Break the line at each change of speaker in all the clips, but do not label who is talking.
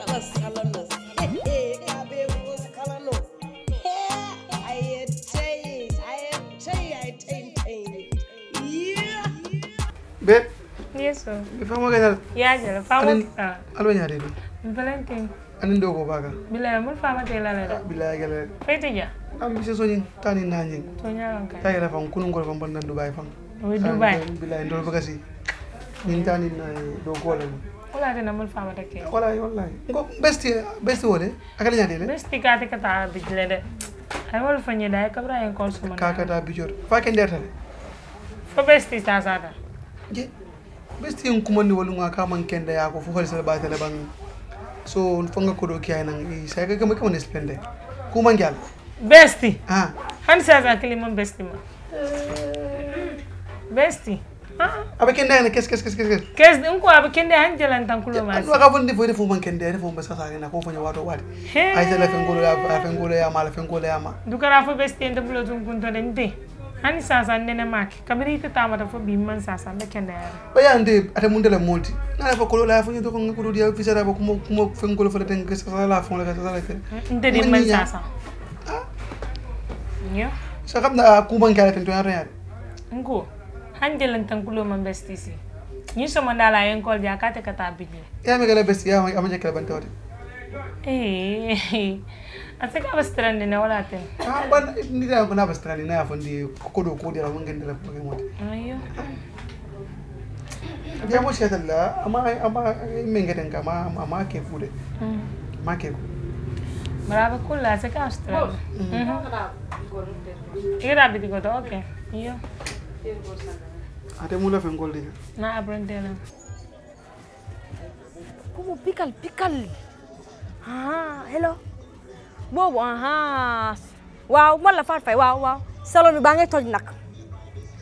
sala sala no ka be ko kala no ay tay ay tay ay tay tay yeah
Babe,
Yes, sir.
before mo ganyan,
Ya jala fama
Anin-
ah.
ano ba nyari no?
Valentine.
Anin do ko baga?
Bila mun fama te la la.
Bila gele.
Fete ja.
Am bisi so nyin tani na nyin.
To nyalan kai.
Tay ra fam kunun ko fam bandan Dubai fam.
We Dubai.
Bila ndol bagasi. Nyin tani na do ko ಹೊಲಾಗನ ಮಲ್ ಫಾಮಟಕ್ಕೆ ಹೊಲಾಯ್ ಹೊಲಾಯ್ ಬೆಸ್ತಿ ಬೆಸ್ತಿ ಓಲೆ
ಅಕಲ ಜಾನೆಲೆ ಬೆಸ್ತಿ ಕಾತೆ ಕತಾ ಬಿಜ್ಲೆಡೆ ay wol fanye da ay kabra ay kol suma
kaka da bijor fa ken der tale
fa besti sa sa da
je besti en kuma ni wolu ngaka man ken da yako fu holsel ba tale ban so fo nga ko do kiyay nan e sai ga kama kama ne spende kuma ngal
besti
ah
han sa za kalima besti ma besti Ah.
Abe kende na kes kes kes kes kes.
Kes din ko abe kende han jalan tan kulo ma.
Anu aka fundi fo fu man kende fu ba sasa na ko fanya wato tele fengolo ya ya mala fengolo ya ma.
Dukara fo besti en bulo tun kun to den te. Hani sa sa nene mak. Kabiri te tamata fo bi man sa sa be kende ya.
bayande ate mundele molti nana fa kolo la fa nyoto ko ngakulu dia fisara ba kumo kumo fengolo fa ten ke sasa la fon la ka sasa la fe
Nte di man sa sa. Yo.
sa kam na kuban kala ten
Nko. Han jalan tan kulo man besti si. Ni so mandala en kol ja kate kata bijle.
ya me gala besti ya je kala
Eh. Ase ka bastrande ne wala ten.
ah ban ni da ko na bastrani na fa ndi ko do ko dia la ngen dela ko mote
Ayo.
dia mo sheta la ama ama me ngeten ka ma ama ke fude
Mm.
ma ke ko
Brava ka bastrande. Mhm.
Ate mula fengol dia
Na aprende la.
Como pikal pikal. Ah, hello. Boobu aha. Waaw man la Faye waaw waaw. salon bi baa ngay toj nag.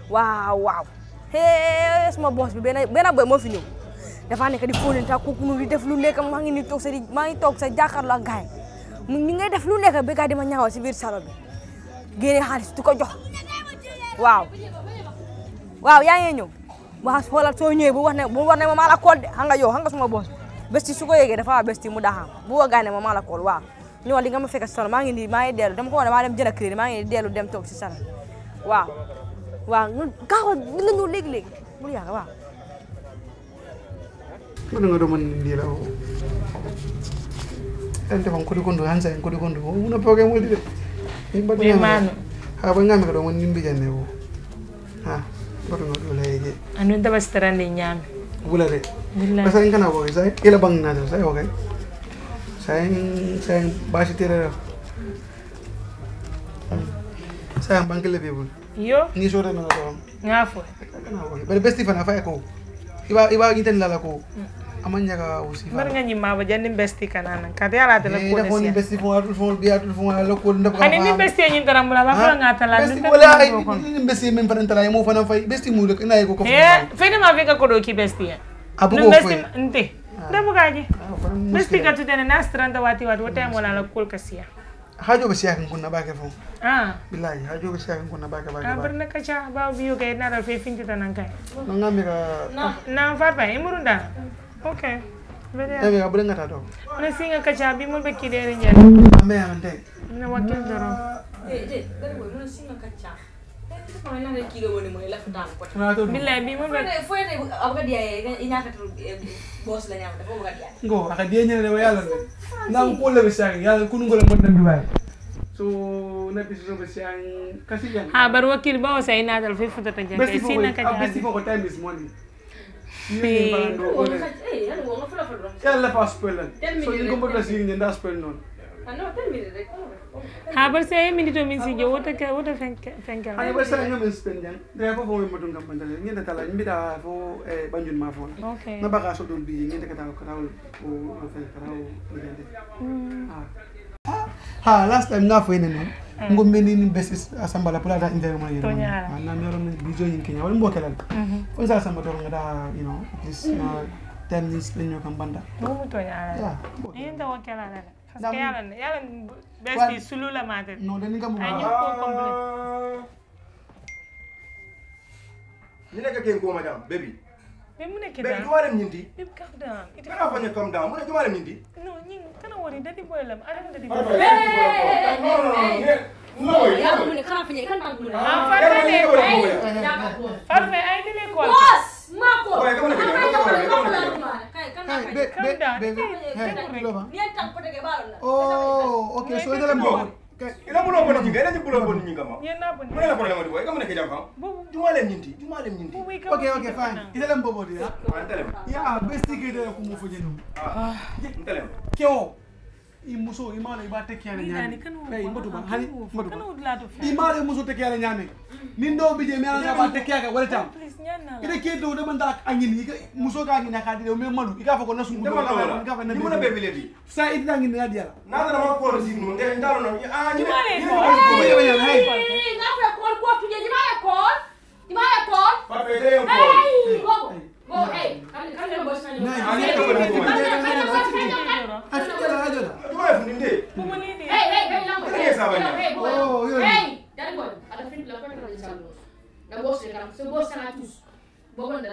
waaw waaw. hee sama boss bi benn benn boy moo fi ñëw. dafa nekk di fóonante ak kooku noonu di def lu nekk maa ngi nii toog sa di maa ngi toog sa jàkkaarloo ak gaay mu ni ngay def lu nekk ba gaay di ma ñaawal si biir salon bi. génne xaalis di ko jox. waaw. Waaw yaa ngi ñëw. waa xoolal soo ñëwee bu wax ne bu wax ne ma maa la kool de. Xam nga yow xam nga suma boss. Besti su ko yëgee dafa waa besti mu daxam bu wa gaane ma maa la kool waaw. Ñëwal li nga ma fekk si salon maa ngi nii maa ngi dellu. Dama ko wane maa dem jënd crédit maa ngi dellu dem toog si salon. Waaw. Waaw gaaw li nga ñëw léegi-léegi. Bul yàgg waaw.
Ko nga do man ndi la o tan te fam ko ko ndo hansa ko ko ndo una poke mo di de.
Be mano.
ha ba ngami ko do man nimbi janne o ha bato no do leje
Anu da bastrande nyame.
bula de
Billahi.
Basta in kana ko sai ila bang na sai okay sai sai bashi tere sai bang kele people
Yo.
ni so na ko
Ngafo.
kana ko be besti fana fa ko iba iba ngiten la ko amanya ka usi
Bar
fa
nga nyima ba jandi besti kanana. Kati ala te la
eh
ko
ko ni
ne.
besti fo atul fo bi atul fo la ko ndap
Hani ni besti nyin taramula ba fala ngata la.
besti wala ay ni besti men fana tala mo fana fay besti mu ko na ko ko
Eh, fene ma fika ko do ki besti ya.
abu ko
besti nte. Da bugaji. Besti ka tutene na stranda wati wati wata mo la kul kasiya.
hajo be siya kan kunna ba ke fo
Ah.
billahi hajo be siya kan kunna ba ke ba ke
Ah,
ba
bar na kacha ba biyo ga na da fe finti tanan kai.
no ngami ka
Na farfa imurunda. Okay. Bere.
ngami ka bulenga ta do
Na singa kacha bi mo be kidere nyen.
ambe ante
Na wakil doro.
na to
Billahi bi mo be
ngo aka dia nyere wa yalla na ko le be siya yalla kunu ngol mo tan dubai so na bisu so be siya kasi yan
ha bar wakil ba wasa ina dal fe futa ta jangai
besti fo
sina
ko
kacha.
besti fo ko time is money
Hey.
yalla fa spell so ni ko mo da si ni nda spell non.
Ha bar sai minito min sije wota ka wota fenke fenke
ay ba sa ngam spend jan da fo fo mo tum kam bandale ni da tala ni da fo e banjun ma fo
okay
na baka so dol bi ni da ka taw ka taw ko fe ka taw ni gande ha last time nga fo ene non ngo meni ni besi asamba la pula da inter ma
To
yero na mero ni bijo yin kenya wala mbo kelal fo sa samba do nga da you know this uh, terni spenyo kan banda
mu to nyaala
ni
nda wa kala na parce que yala yala besti sulu la mate
no deni kam
ba ko complete
ni nekk ken ko madam baby
be mu nekk da
be duwalem nyindi
be kaf da ite
kana fanya kam da mu ne duwalem nyindi
no nyin kana wori dadi boylam ada dadi
boylam no no no No,
ya mune kana fanya kan bang mune.
Ah, farfe
ne.
Farfe ai dile ko.
Boss.
maa ko
waaye
dama
la
kii
dama
la
kii
dama
la
kii
dama
la kii dama la kii
dama ok so
dala
mo
ila bulo bonni ñinga ila bulo bonni ñinga ma
ñena bonni
mo la ko lemadi boy kam ne ke jam
fam
juma lem ñinti juma
lem ñinti
ok ok fine. ila lem bobo di ha?
Ah, antelem
ya besti ke de ko mo fo jenum
ah. ah. antelem
keo i e muso i e
maalo i
e
b'a tekkiyana
ñaame ey mbatuma hani
mbatuma i maalo
i muso tekkiyana ñaame min ɗo mbije mi anata ba tekkiya ka wale tam Ida ke do de banda angin ika muso ka angin ka di me malu ika fa ko nasu
Dama
ka ka fa na
Ni muna bebe ledi.
sa ida angin na dia.
Nada na ma ko si no, ngeen ndalo no. Ah, ni.
Len
ni-
ko.
ni-
Hey, hey, hey.
Eh, ngapa ya call ko tuje di mana call? Di mana call?
Farfay, ila yung ko.
Hey, go. Go, hey. Kan kan bos kan.
Nah,
Ah, ni ka ko na ko.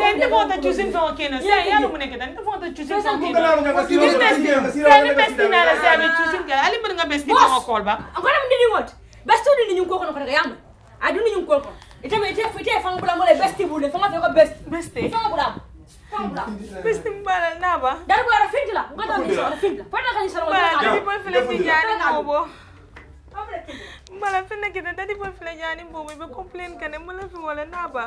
Sen de
fonda
చూసిన ఓకేనా serial మనకి ఎంత fonda చూసిన sen besti na
la
sabe చూసిన కదా
ali
mun
nga
besti
ko call
ba
ngona mun ni ngot besti ni
ñu
ko
ko
ko
yam adu ni ñu ko ko ite ite ite fang bula mo le besti bu le fanga fe ko best
besti
fanga bula fanga
besti mbala na ba
dar ko ara finti la ngata ni so finti la fata ka ni
so
ngata
ni boy
fele
fi jaani
mo bo
mbala fi nekk da di boy fele jaani mo bo be complain kane mo la fi wala na ba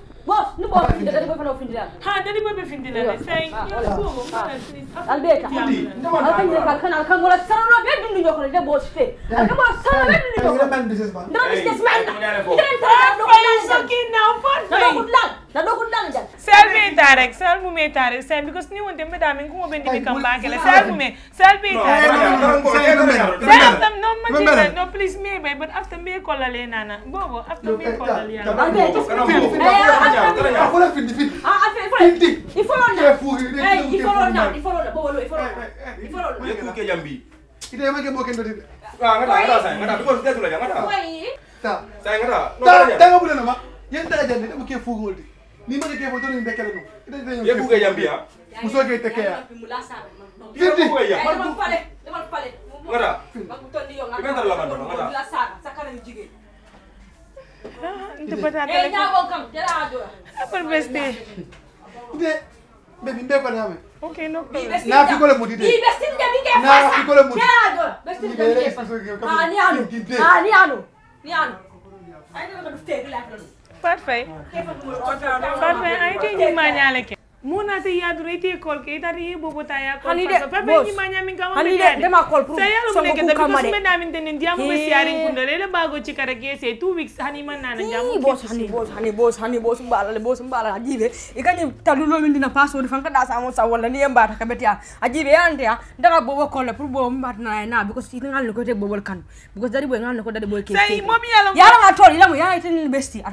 Boss, nu
boss finde dari bofen ofindila.
Ha dari bofen findila ne sai.
Albeta. Alkan yine kalkan alkan mola sana no be dun yok ne boss fe. Alkan mola sana be dun
yok.
Ne
ben business
man. Ne
business
man.
Ne
ben taraf no. Fayan sakin
na far.
Ne
kutlan. na
ɗo kuɗɗan jal selɓeyta rek selmumayta rek sen because ni wonde mbeɗa min kumo ɓen ɗiɓi kam mbakele selmume selɓeytaafter non maɗiɓe
no
plus mi ɓay but after mbiye kollal e nana bobo after
mbiye kollal il
faut l'on
eh, eh,
eh,
down
il
faut l'on down il faut l'on down bobo il faut l'on down il
faut
l'on
down yettuke jambi
ita yemake boken dotide
ah ngata ngata sa ngata because detulaja ngata sa ngata
sa
ngata
tangaɓuɗenoma yen taga jande ɗeɓo ke fugolde nimerejea kwenye nini ndekele
nu hebu ke
yambia musoke tekea
fiti ngara ibenda la bando
ngara sakana njige
nte pata tele
eh nyabo kam jara adora
apar
beste de bebi mbe kona me
okay no
na fi kole mudi de
bi beste nge mi
ke
na
fi kole mudi
jara adora
beste
nge
mi ke
ah ni anu ah ni anu. Ni anu. Ai no ka dufte la fa
parfait. Parfait. Ay tey ñu ma munate yadura ite kolke itati hi bobota ya kolfa
pepe
ni manya min kama me ke
tabi
kusume da min tenen diamu be siarin kunda lele bago chikara gese two weeks hani man nana jamu
boss hani boss hani boss hani boss mbala le boss mbala ajibe. Ikani talulo min dina paso di fanka da samo sa wala ni emba ta kabeti ya ajibe yande ya ko te bobol kan because dari boy ngal ko dari boy ke
sai mom yalo
yalo ngatol yalo ya itini besti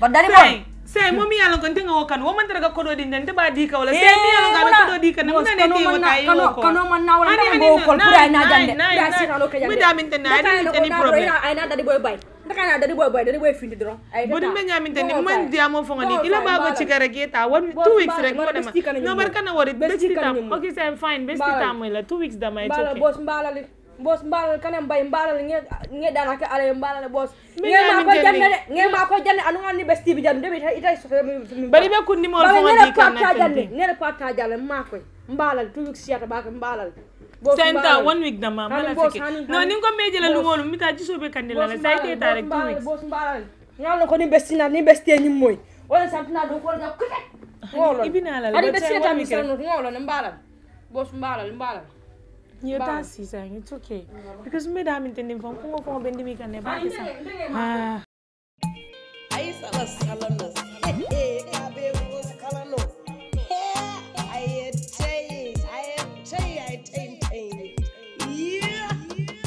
but dari boy
sai momi yalo ko ntenga o kan? Woman taraga kodo din den ba di ka wala. Sai
eh,
mi yalo
ga
kodo di ka namna ne
ti
wata yi ko.
kano man na wala ko
ko
pura
na
jande.
da
si na lokka jande.
Mi da min tan
na ni
problem
ay na da di boy bay dakana dari boy boy dari boy findi dron ay
data
bodum
be nyamin
tan
man dia mo fonga ni ila baba
ci
gara geta one two weeks rek mo
dama
no barkana wori
besti
tam. okay say fine. Besti tam la. Two weeks dama it's okay
bala boss mbala li. boos mbaalal kana mbay mbalal nge nge danake
ala
mbalal boos
ngema
ko jande de ngema ko jande anu anni be stibi jande be ita so
bari be kundi mo
fo
ngadi kan
na jande ngere parta jande ma ko mbalal tu yuk siata ba ko mbalal
senta one week dama mala sike no ni ko meje la lungolu mi ta jiso be kandela la sai te ta rek two weeks.
boos mbalal ko ni bestina ni beste ni moy wala
la la
ani
beste
tammi
You're dancing, saying it's okay. Because me da min tending from Kongo Kongo Bendimika never. Ah.
I saw a salon.